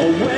away.